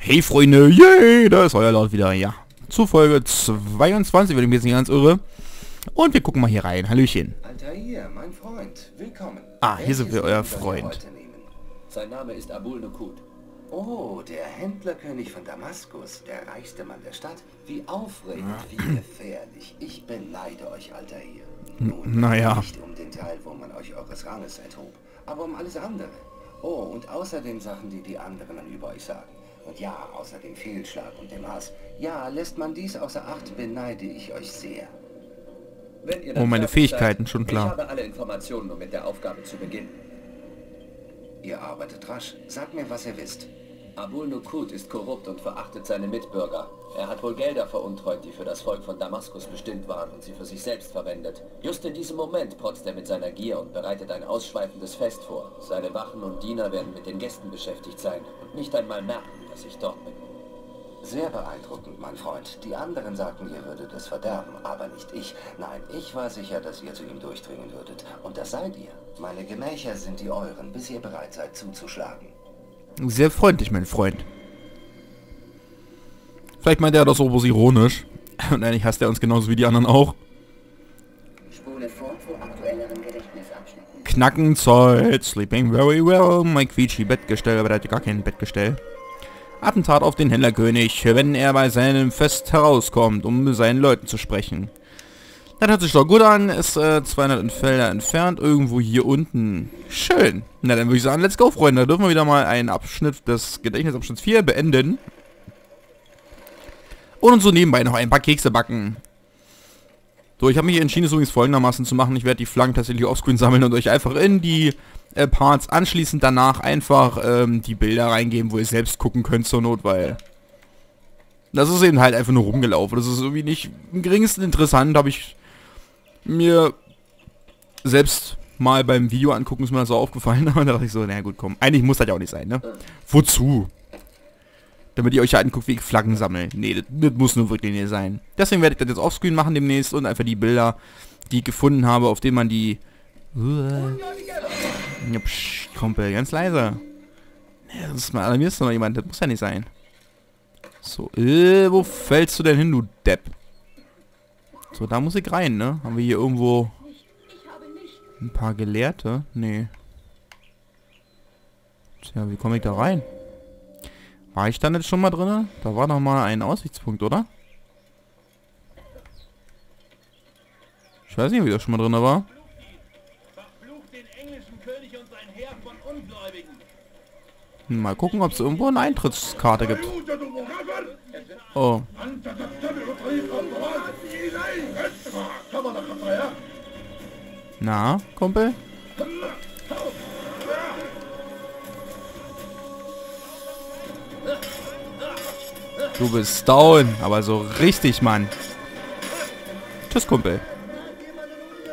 Hey Freunde, yay, da ist euer Laut wieder, ja. Zu Folge 22, wenn ich mich jetzt nicht ganz irre. Und wir gucken mal hier rein. Hallöchen. Altair, mein Freund, willkommen. Ah, hier sind wir, Welches euer Freund. Sein Name ist Abul Nukut. Oh, der Händlerkönig von Damaskus, der reichste Mann der Stadt. Wie aufregend, wie gefährlich. Ich beneide euch, Altair. Nun, naja. Nicht um den Teil, wo man euch eures Ranges enthob, aber um alles andere. Oh, und außer den Sachen, die die anderen dann über euch sagen. Und ja, außer dem Fehlschlag und dem Hass. Ja, lässt man dies außer Acht, beneide ich euch sehr. Wenn ihr Oh, meine Fähigkeiten, schon klar. Ich habe alle Informationen, um mit der Aufgabe zu beginnen. Ihr arbeitet rasch. Sagt mir, was ihr wisst. Abul Nukut ist korrupt und verachtet seine Mitbürger. Er hat wohl Gelder veruntreut, die für das Volk von Damaskus bestimmt waren und sie für sich selbst verwendet. Just in diesem Moment protzt er mit seiner Gier und bereitet ein ausschweifendes Fest vor. Seine Wachen und Diener werden mit den Gästen beschäftigt sein und nicht einmal merken, dass ich dort bin. Sehr beeindruckend, mein Freund. Die anderen sagten, ihr würdet es verderben, aber nicht ich. Nein, ich war sicher, dass ihr zu ihm durchdringen würdet. Und das seid ihr. Meine Gemächer sind die euren, bis ihr bereit seid zuzuschlagen. Sehr freundlich, mein Freund. Vielleicht meint er das so ironisch. Und eigentlich hasst er uns genauso wie die anderen auch. Spule vor zu aktuelleren Gedächtnisabschnitten. Knackenzeit, sleeping very well, mein quietschi Bettgestell, aber der hat gar kein Bettgestell. Attentat auf den Händlerkönig, wenn er bei seinem Fest herauskommt, um mit seinen Leuten zu sprechen. Das hört sich doch gut an, ist äh, 200 Felder entfernt, irgendwo hier unten. Schön. Na dann würde ich sagen, let's go, Freunde. Da dürfen wir wieder mal einen Abschnitt des Gedächtnisabschnitts 4 beenden. Und uns so nebenbei noch ein paar Kekse backen. So, ich habe mich entschieden, es übrigens folgendermaßen zu machen. Ich werde die Flaggen tatsächlich offscreen sammeln und euch einfach in die äh, Parts anschließend danach einfach ähm, die Bilder reingeben, wo ihr selbst gucken könnt zur Not, weil das ist eben halt einfach nur rumgelaufen. Das ist irgendwie nicht im geringsten interessant, habe ich mir selbst mal beim Video angucken, ist mir das so aufgefallen. Aber da dachte ich so, na gut, komm. Eigentlich muss das ja auch nicht sein, ne? Wozu? Damit ihr euch ja anguckt, wie ich Flaggen sammle. Nee, das, das muss nur wirklich nicht sein. Deswegen werde ich das jetzt offscreen machen demnächst und einfach die Bilder, die ich gefunden habe, auf denen man die... Ja, psch, Kumpel, ganz leise. Nee, das ist mal alarmierst du noch jemand, das muss ja nicht sein. So, äh, wo fällst du denn hin, du Depp? So, da muss ich rein, ne? Haben wir hier irgendwo ein paar Gelehrte? Nee. Tja, wie komme ich da rein? War ich da nicht schon mal drin? Da war doch mal ein Aussichtspunkt, oder? Ich weiß nicht, wie das schon mal drin war. Ungläubigen. Mal gucken, ob es irgendwo eine Eintrittskarte gibt. Oh. Na, Kumpel? Du bist down, aber so richtig, Mann. Tschüss, Kumpel.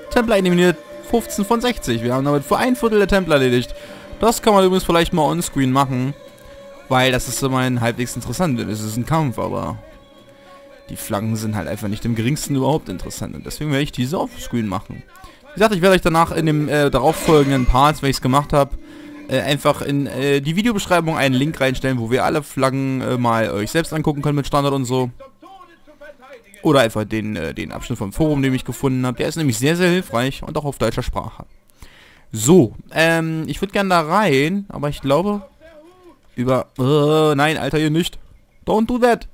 Templer eliminiert 15 von 60. Wir haben damit für ein Viertel der Templer erledigt. Das kann man übrigens vielleicht mal onscreen machen. Weil das ist immerhin halbwegs interessant. Es ist ein Kampf, aber die Flaggen sind halt einfach nicht im geringsten überhaupt interessant. Und deswegen werde ich diese offscreen machen. Wie gesagt, ich werde euch danach in dem äh, darauffolgenden Parts, wenn ich es gemacht habe, äh, einfach in äh, die Videobeschreibung einen Link reinstellen, wo wir alle Flaggen äh, mal euch selbst angucken können mit Standard und so. Oder einfach den, äh, den Abschnitt vom Forum, den ich gefunden habe. Der ist nämlich sehr, sehr hilfreich und auch auf deutscher Sprache. So, ähm, ich würde gerne da rein, aber ich glaube, über... Äh, nein, Alter, ihr nicht. Don't do that.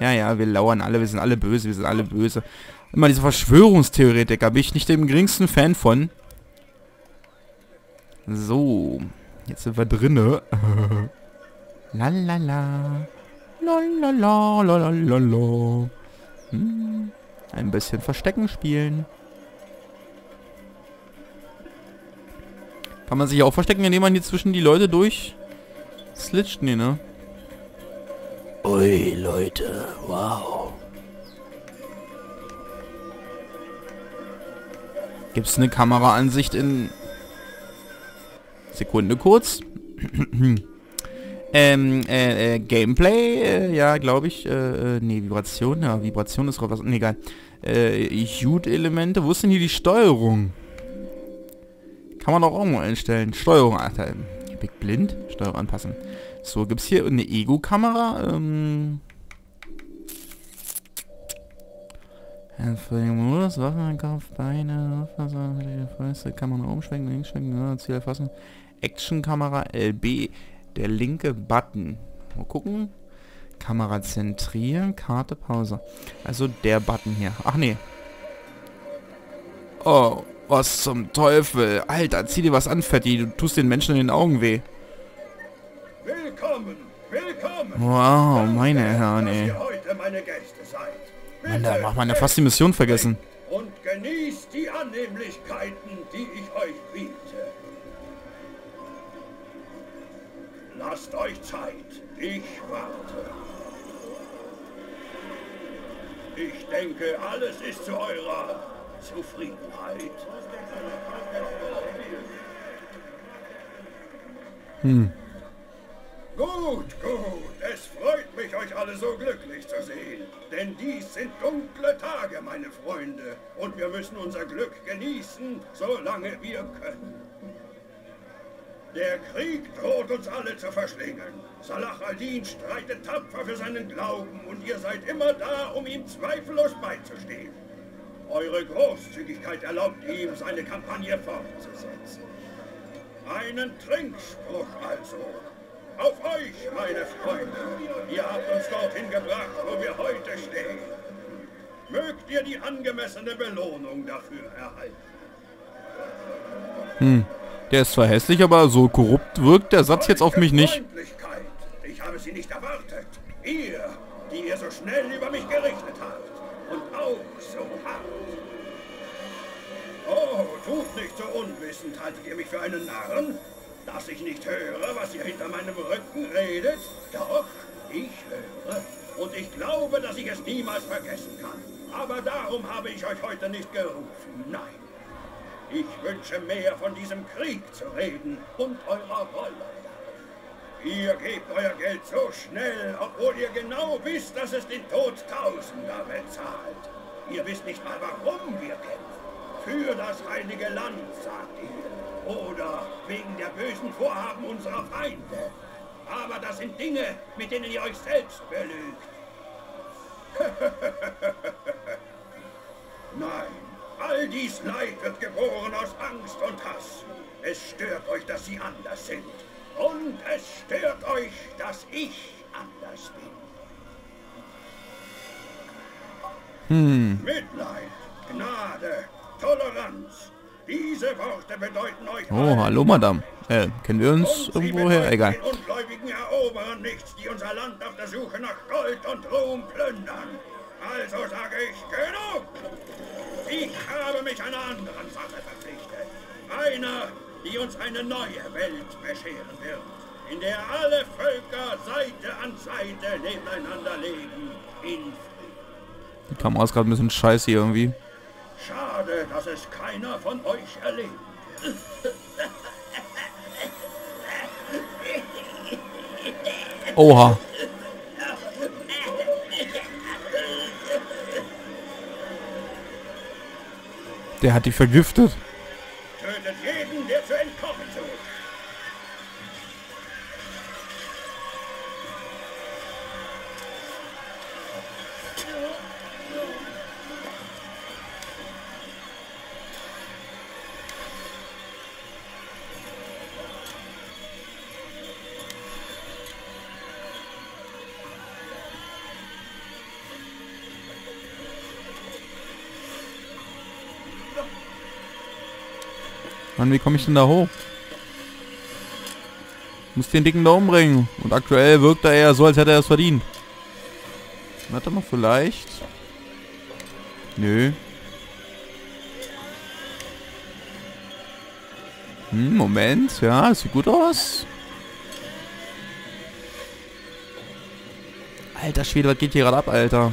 Ja, ja, wir lauern alle, wir sind alle böse, wir sind alle böse. Immer diese Verschwörungstheoretiker, bin ich nicht dem geringsten Fan von. So, jetzt sind wir drinne. Lalala. Lalala, lalala. Hm. Ein bisschen Verstecken spielen. Kann man sich auch verstecken, indem man hier zwischen die Leute durch slitscht? Nee, ne? Ui, Leute, wow. Gibt's eine Kameraansicht in... Sekunde kurz. ähm, äh, äh, Gameplay, äh, ja, glaube ich, äh, äh, nee, Vibration, ja, Vibration ist was, nee, egal. Äh, Hute-Elemente, wo ist denn hier die Steuerung? Kann man auch mal einstellen. Steuerung, Alter. Big Blind? Steuerung anpassen. So, gibt es hier eine Ego-Kamera? Ähm... Modus, Waffenkauf, Beine, Fäuste, kann man umschwenken, links schwenken, Ziel erfassen. Action-Kamera LB, der linke Button. Mal gucken. Kamera zentrieren, Karte Pause. Also der Button hier. Ach nee. Oh, was zum Teufel. Alter, zieh dir was an, Fetti. Du tust den Menschen in den Augen weh. Willkommen, willkommen. Wow, meine Herren, ey. Mann, da macht man ja fast die Mission vergessen. Und genießt die Annehmlichkeiten, die Lasst euch Zeit. Ich warte. Ich denke, alles ist zu eurer Zufriedenheit. Gut, gut. Es freut mich, euch alle so glücklich zu sehen. Denn dies sind dunkle Tage, meine Freunde. Und wir müssen unser Glück genießen, solange wir können. Der Krieg droht uns alle zu verschlingen. Salah al-Din streitet tapfer für seinen Glauben und ihr seid immer da, um ihm zweifellos beizustehen. Eure Großzügigkeit erlaubt ihm, seine Kampagne fortzusetzen. Einen Trinkspruch also. Auf euch, meine Freunde. Ihr habt uns dorthin gebracht, wo wir heute stehen. Mögt ihr die angemessene Belohnung dafür erhalten. Der ist zwar hässlich, aber so korrupt wirkt der Satz jetzt auf mich nicht. Ich habe sie nicht erwartet. Ihr, die ihr so schnell über mich gerichtet habt. Und auch so hart. Oh, tut nicht so unwissend. Haltet ihr mich für einen Narren? Dass ich nicht höre, was ihr hinter meinem Rücken redet? Doch, ich höre. Und ich glaube, dass ich es niemals vergessen kann. Aber darum habe ich euch heute nicht gerufen. Nein. Ich wünsche mehr von diesem Krieg zu reden und eurer Rolle. Ihr gebt euer Geld so schnell, obwohl ihr genau wisst, dass es den Tod Tausender bezahlt. Ihr wisst nicht mal, warum wir kämpfen. Für das heilige Land, sagt ihr. Oder wegen der bösen Vorhaben unserer Feinde. Aber das sind Dinge, mit denen ihr euch selbst belügt. Nein, all dies Leid wird geboren Angst und Hass. Es stört euch, dass sie anders sind. Und es stört euch, dass ich anders bin. Hm. Mitleid, Gnade, Toleranz. Diese Worte bedeuten euch Oh, hallo, Madame. Äh, kennen wir uns irgendwoher? bedeuten Egal. den ungläubigen Eroberern nichts, die unser Land auf der Suche nach Gold und Ruhm plündern. Also sage ich genug. Ich habe mich einer anderen Sache verpflichtet. Einer, die uns eine neue Welt bescheren wird, in der alle Völker Seite an Seite nebeneinander leben, in Frieden. Die Kamera ist gerade ein bisschen scheiße hier irgendwie. Schade, dass es keiner von euch erlebt. Oha. Der hat die vergiftet. Mann, wie komme ich denn da hoch? Muss den dicken da umbringen. Und aktuell wirkt er eher so, als hätte er es verdient. Warte mal, vielleicht. Nö. Hm, Moment. Ja, es sieht gut aus. Alter Schwede, was geht hier gerade ab, Alter?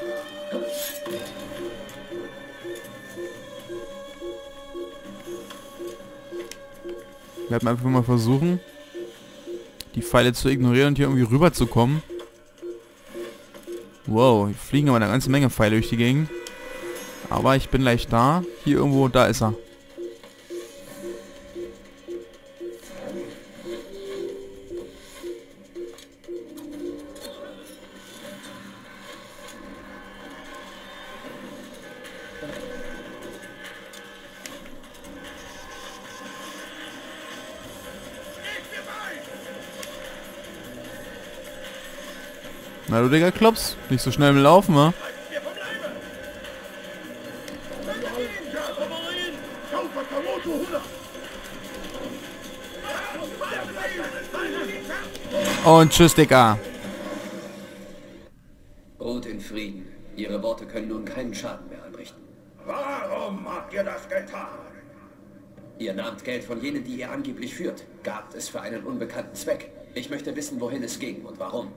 werden einfach mal versuchen, die Pfeile zu ignorieren und hier irgendwie rüberzukommen. Wow, hier fliegen aber eine ganze Menge Pfeile durch die Gegend. Aber ich bin gleich da. Hier irgendwo, da ist er. Na du Digga, Klops. Nicht so schnell im Laufen, wa? Und tschüss, Digga. Ruht in Frieden. Ihre Worte können nun keinen Schaden mehr anrichten. Warum habt ihr das getan? Ihr nahmt Geld von jenen, die ihr angeblich führt. Gabt es für einen unbekannten Zweck. Ich möchte wissen, wohin es ging und warum.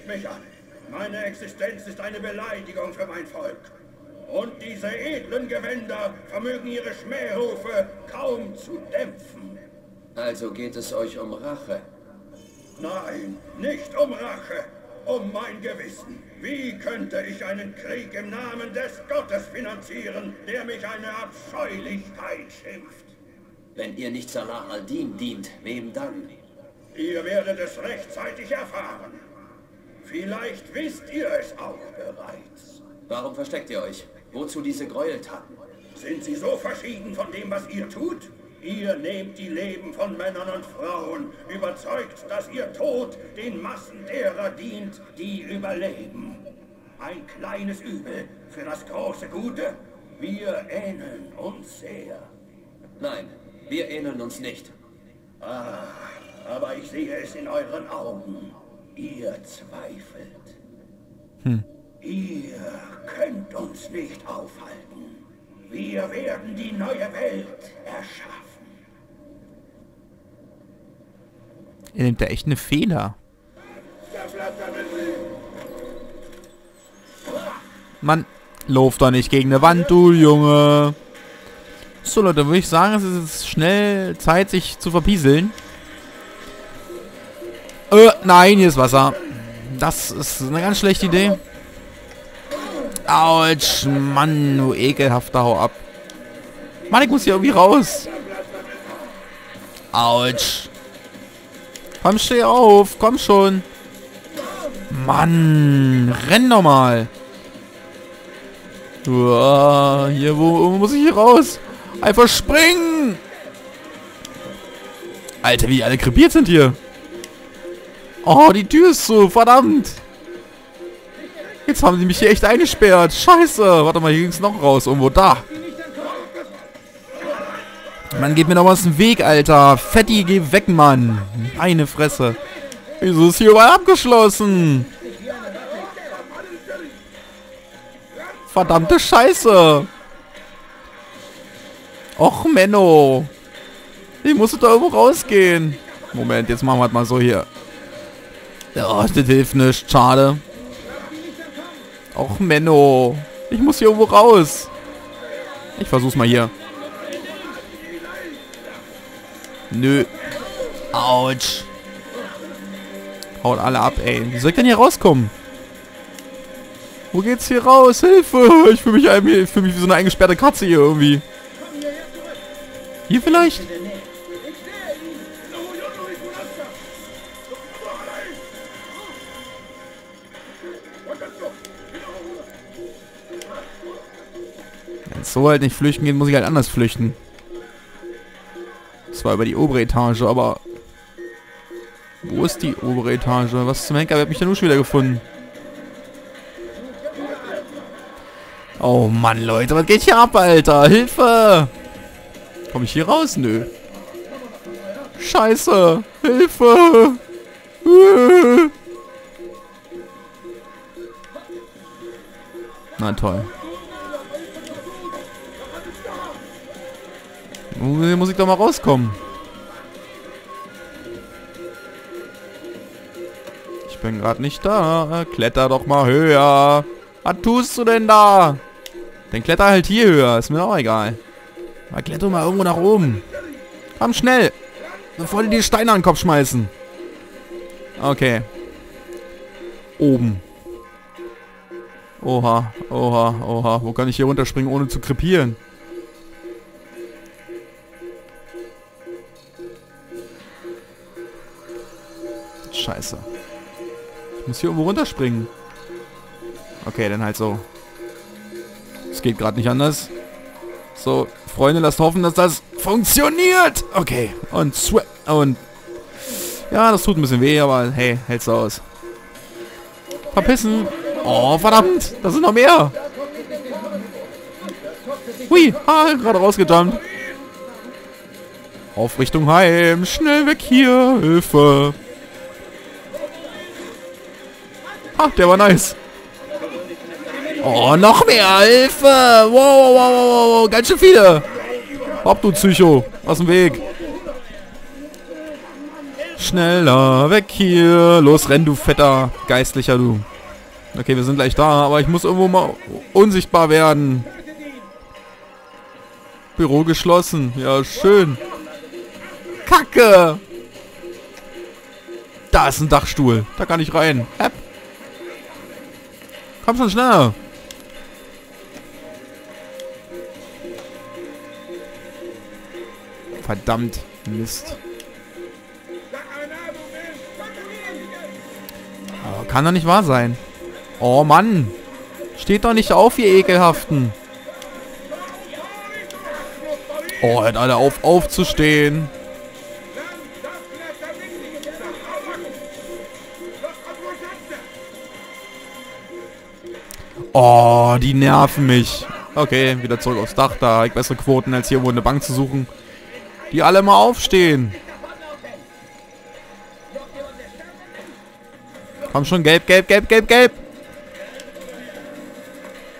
Seht mich an. Meine Existenz ist eine Beleidigung für mein Volk. Und diese edlen Gewänder vermögen ihre Schmährufe kaum zu dämpfen. Also geht es euch um Rache. Nein, nicht um Rache, um mein Gewissen. Wie könnte ich einen Krieg im Namen des Gottes finanzieren, der mich eine Abscheulichkeit schimpft? Wenn ihr nicht Salah al-Din dient, wem dann? Ihr werdet es rechtzeitig erfahren. Vielleicht wisst ihr es auch bereits. Warum versteckt ihr euch? Wozu diese Gräueltaten? Sind sie so verschieden von dem, was ihr tut? Ihr nehmt die Leben von Männern und Frauen, überzeugt, dass ihr Tod den Massen derer dient, die überleben. Ein kleines Übel für das große Gute? Wir ähneln uns sehr. Nein, wir ähneln uns nicht. Ah, aber ich sehe es in euren Augen. Ihr zweifelt. Hm. Ihr könnt uns nicht aufhalten. Wir werden die neue Welt erschaffen. Er nimmt da echt eine Fehler. Mann, lauf doch nicht gegen eine Wand, du Junge. So Leute, würde ich sagen, es ist jetzt schnell Zeit, sich zu verpieseln. Äh, nein, hier ist Wasser. Das ist eine ganz schlechte Idee. Autsch, Mann, du ekelhafter Hau ab. Mann, ich muss hier irgendwie raus. Autsch. Komm, steh auf. Komm schon. Mann, renn doch mal. Uah, hier, wo, wo muss ich hier raus? Einfach springen! Alter, wie alle krepiert sind hier. Oh, die Tür ist zu, verdammt. Jetzt haben sie mich hier echt eingesperrt. Scheiße. Warte mal, hier ging es noch raus. Irgendwo da. Mann, geht mir noch mal aus dem Weg, Alter. Fetti, geh weg, Mann. Eine Fresse. Wieso ist hier überall abgeschlossen? Verdammte Scheiße. Och, Menno. Ich muss da irgendwo rausgehen. Moment, jetzt machen wir es mal so hier. Oh, das hilft nicht. Schade. Och, Menno. Ich muss hier irgendwo raus. Ich versuch's mal hier. Nö. Autsch. Haut alle ab, ey. Wie soll ich denn hier rauskommen? Wo geht's hier raus? Hilfe! Ich fühle mich, ich fühl mich wie so eine eingesperrte Katze hier irgendwie. Hier vielleicht? So halt nicht flüchten geht, muss ich halt anders flüchten. Zwar über die obere Etage, aber... Wo ist die obere Etage? Was zum Henker? Wer hat mich denn nur schon wieder gefunden? Oh Mann, Leute, was geht hier ab, Alter? Hilfe! Komm ich hier raus? Nö. Scheiße! Hilfe! Na toll. Hier muss ich doch mal rauskommen. Ich bin gerade nicht da. Kletter doch mal höher. Was tust du denn da? Dann kletter halt hier höher. Ist mir auch egal. Aber kletter mal irgendwo nach oben. Komm schnell. Bevor die die Steine an den Kopf schmeißen. Okay. Oben. Oha, oha, oha. Wo kann ich hier runterspringen, ohne zu krepieren? Scheiße. Ich muss hier irgendwo runterspringen. Okay, dann halt so. Es geht gerade nicht anders. So, Freunde, lasst hoffen, dass das funktioniert. Okay, und sweat und ja, das tut ein bisschen weh, aber hey, hält's aus. Verpissen. Oh, verdammt, da sind noch mehr. Hui, ah, gerade rausgejumpt. Auf Richtung Heim. Schnell weg hier. Hilfe. Ah, der war nice. Oh, noch mehr. Hilfe. Wow, wow, wow, wow. Ganz schön viele. Hopp, du Psycho. Aus dem Weg. Schneller. Weg hier. Los, renn, du fetter Geistlicher, du. Okay, wir sind gleich da, aber ich muss irgendwo mal unsichtbar werden. Büro geschlossen. Ja, schön. Kacke. Da ist ein Dachstuhl. Da kann ich rein. Hepp. Komm schon schneller. Verdammt. Mist. Oh, kann doch nicht wahr sein. Oh Mann. Steht doch nicht auf, ihr Ekelhaften. Oh, hört alle auf, aufzustehen. Oh, die nerven mich. Okay, wieder zurück aufs Dach. Da habe ich bessere Quoten, als hier wo eine Bank zu suchen. Die alle mal aufstehen. Komm schon, gelb, gelb, gelb, gelb, gelb.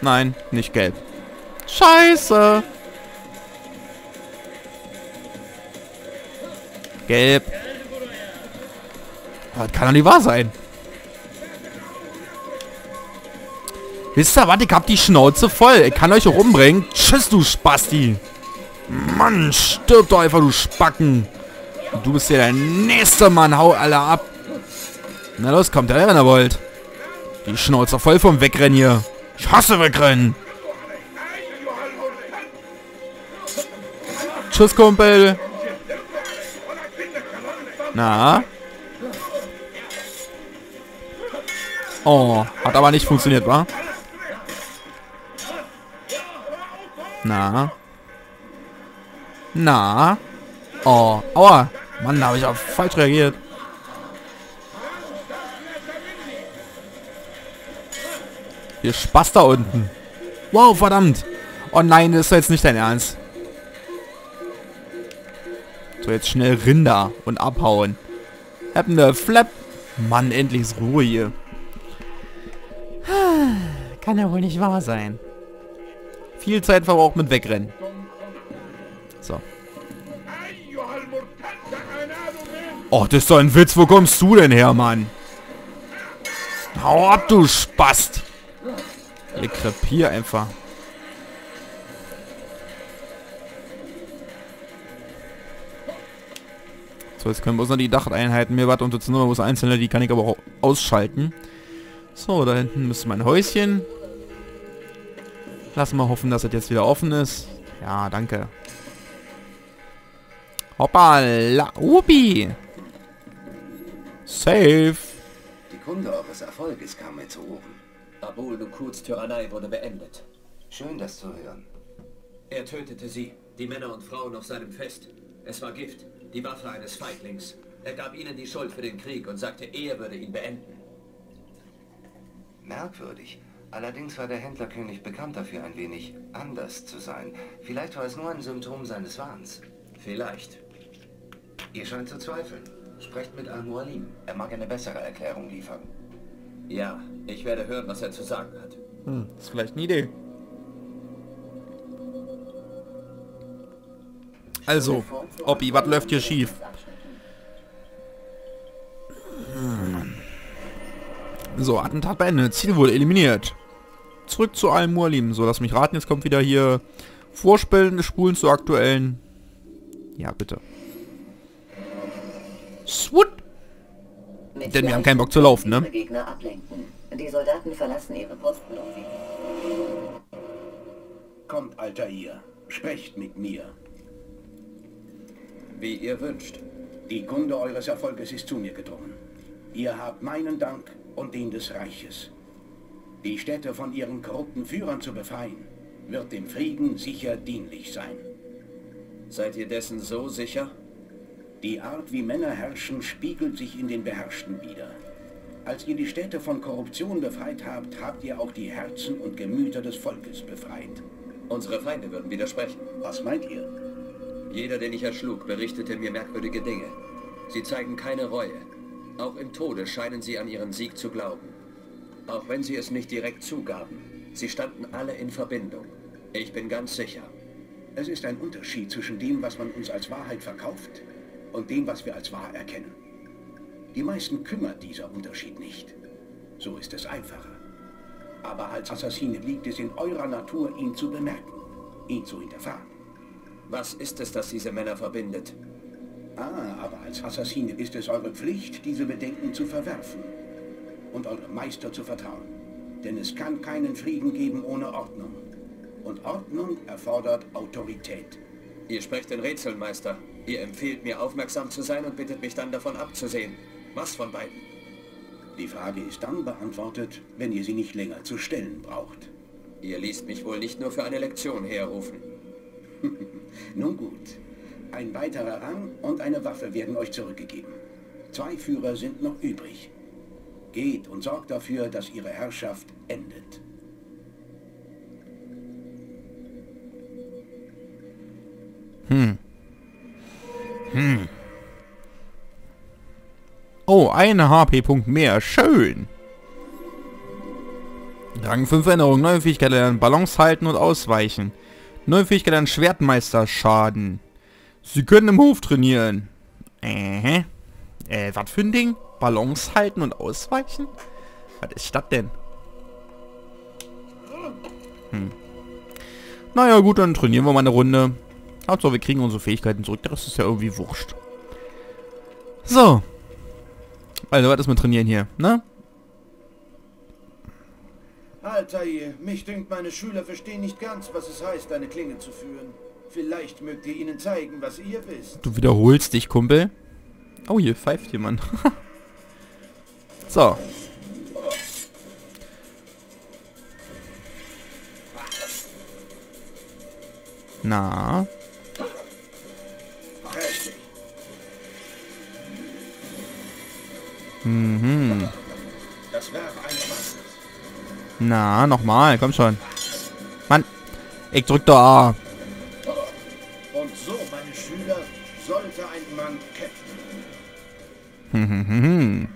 Nein, nicht gelb. Scheiße. Gelb. Das kann doch nicht wahr sein. Wisst ihr was? Ich hab die Schnauze voll. Ich kann euch auch umbringen. Tschüss, du Spasti. Mann, stirb doch einfach, du Spacken. Du bist ja der nächste Mann. Hau alle ab. Na los, kommt her, wenn ihr wollt. Die Schnauze voll vom Wegrennen hier. Ich hasse Wegrennen. Tschüss, Kumpel. Na? Oh, hat aber nicht funktioniert, wa? Na? Na? Oh, aua. Mann, da habe ich auch falsch reagiert. Hier Spaß da unten. Wow, verdammt. Oh nein, das ist jetzt nicht dein Ernst. So, jetzt schnell Rinder und abhauen. Happen der Flap. Mann, endlich ist Ruhe hier. Kann ja wohl nicht wahr sein. Viel Zeit verbraucht mit Wegrennen. So. Oh, das ist doch ein Witz. Wo kommst du denn her, Mann? Hau ab, du Spast. Ihr krepier einfach. So, jetzt können wir uns noch die Dacheinheiten mir was unter Nummer muss einzelne, die kann ich aber auch ausschalten. So, da hinten müsste mein Häuschen. Lassen wir hoffen, dass es jetzt wieder offen ist. Ja, danke. Hoppala. Ubi. Safe. Die Kunde eures Erfolges kam mir zu Ohren. Abul Nukuds Tyrannei wurde beendet. Schön, das zu hören. Er tötete sie, die Männer und Frauen auf seinem Fest. Es war Gift, die Waffe eines Feiglings. Er gab ihnen die Schuld für den Krieg und sagte, er würde ihn beenden. Merkwürdig. Allerdings war der Händlerkönig bekannt dafür, ein wenig anders zu sein. Vielleicht war es nur ein Symptom seines Wahns. Vielleicht. Ihr scheint zu zweifeln. Sprecht mit Al-Mualim. Er mag eine bessere Erklärung liefern. Ja, ich werde hören, was er zu sagen hat. Hm, ist vielleicht eine Idee. Also, Oppi, was läuft hier schief? Hm. So, Attentat beendet. Ziel wurde eliminiert. Zurück zu allen Murlim. So, lass mich raten. Jetzt kommt wieder hier vorspellende Spulen zu aktuellen. Ja, bitte. Swut. Mit Denn wir haben keinen Bock zu laufen, ne? ihre Gegner ablenken. Die Soldaten verlassen ihre Posten, um sie Kommt, Altair. Sprecht mit mir. Wie ihr wünscht. Die Kunde eures Erfolges ist zu mir gedrungen. Ihr habt meinen Dank und den des Reiches. Die Städte von ihren korrupten Führern zu befreien, wird dem Frieden sicher dienlich sein. Seid ihr dessen so sicher? Die Art, wie Männer herrschen, spiegelt sich in den Beherrschten wider. Als ihr die Städte von Korruption befreit habt, habt ihr auch die Herzen und Gemüter des Volkes befreit. Unsere Feinde würden widersprechen. Was meint ihr? Jeder, den ich erschlug, berichtete mir merkwürdige Dinge. Sie zeigen keine Reue. Auch im Tode scheinen sie an ihren Sieg zu glauben. Auch wenn sie es nicht direkt zugaben. Sie standen alle in Verbindung. Ich bin ganz sicher. Es ist ein Unterschied zwischen dem, was man uns als Wahrheit verkauft und dem, was wir als wahr erkennen. Die meisten kümmert dieser Unterschied nicht. So ist es einfacher. Aber als Assassine liegt es in eurer Natur, ihn zu bemerken, ihn zu hinterfragen. Was ist es, das diese Männer verbindet? Ah, aber als Assassine ist es eure Pflicht, diese Bedenken zu verwerfen und eurem Meister zu vertrauen. Denn es kann keinen Frieden geben ohne Ordnung. Und Ordnung erfordert Autorität. Ihr sprecht in Rätseln, Meister. Ihr empfehlt mir aufmerksam zu sein und bittet mich dann davon abzusehen. Was von beiden? Die Frage ist dann beantwortet, wenn ihr sie nicht länger zu stellen braucht. Ihr ließt mich wohl nicht nur für eine Lektion herrufen. Nun gut. Ein weiterer Rang und eine Waffe werden euch zurückgegeben. Zwei Führer sind noch übrig. Geht und sorgt dafür, dass ihre Herrschaft endet. Oh, eine HP-Punkt mehr. Schön. Rang 5 Änderungen. Neue Fähigkeit lernen. Balance halten und ausweichen. Neue Fähigkeit lernen. Schwertmeister Schaden. Sie können im Hof trainieren. Äh, äh, was für ein Ding? Balance halten und ausweichen? Was ist das denn? Hm. Naja, gut, dann trainieren wir mal eine Runde. Hauptsache, wir kriegen unsere Fähigkeiten zurück. Das ist ja irgendwie wurscht. So. Also, was ist mit Trainieren hier, ne? Altair, mich dünkt, meine Schüler verstehen nicht ganz, was es heißt, eine Klinge zu führen. Vielleicht mögt ihr ihnen zeigen, was ihr wisst. Du wiederholst dich, Kumpel. Oh, hier pfeift jemand. so. Na, mhm. Das wäre eine Masse. Na, nochmal, komm schon. Mann, ich drück doch A. Und so, meine Schüler, sollte ein Mann kämpfen.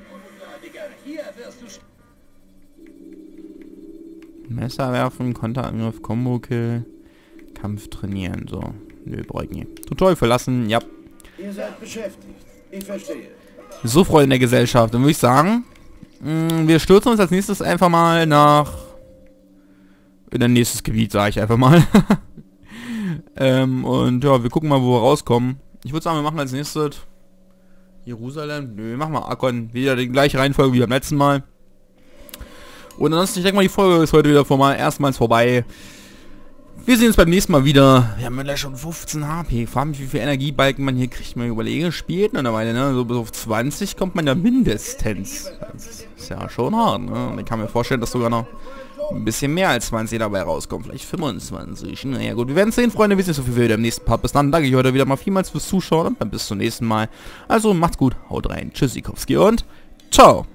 Messer werfen, Konterangriff, Combo-Kill, Kampf trainieren, so. Nö, brauch ich nicht. Tutorial verlassen, ja. Ihr seid beschäftigt. Ich verstehe. So, Freunde der Gesellschaft, dann würde ich sagen, mh, wir stürzen uns als nächstes einfach mal nach... In ein nächstes Gebiet, sage ich einfach mal. ähm, und ja, wir gucken mal, wo wir rauskommen. Ich würde sagen, wir machen als nächstes... Jerusalem? Nö, wir machen mal Akkon. Wieder die gleiche Reihenfolge wie beim letzten Mal. Und ansonsten, ich denke mal, die Folge ist heute wieder vorbei, erstmals vorbei. Wir sehen uns beim nächsten Mal wieder. Wir haben ja schon 15 HP. Ich frage mich, wie viel Energiebalken man hier kriegt. Man überlege, spielt eine Weile, ne? So bis auf 20 kommt man ja mindestens. Das ist ja schon hart, ne? Und ich kann mir vorstellen, dass sogar noch ein bisschen mehr als 20 dabei rauskommt. Vielleicht 25. Naja gut, wir werden sehen, Freunde. Wir sehen so viel wieder im nächsten Part. Bis dann danke ich heute wieder mal vielmals fürs Zuschauen und dann bis zum nächsten Mal. Also macht's gut, haut rein. Tschüssikowski und ciao.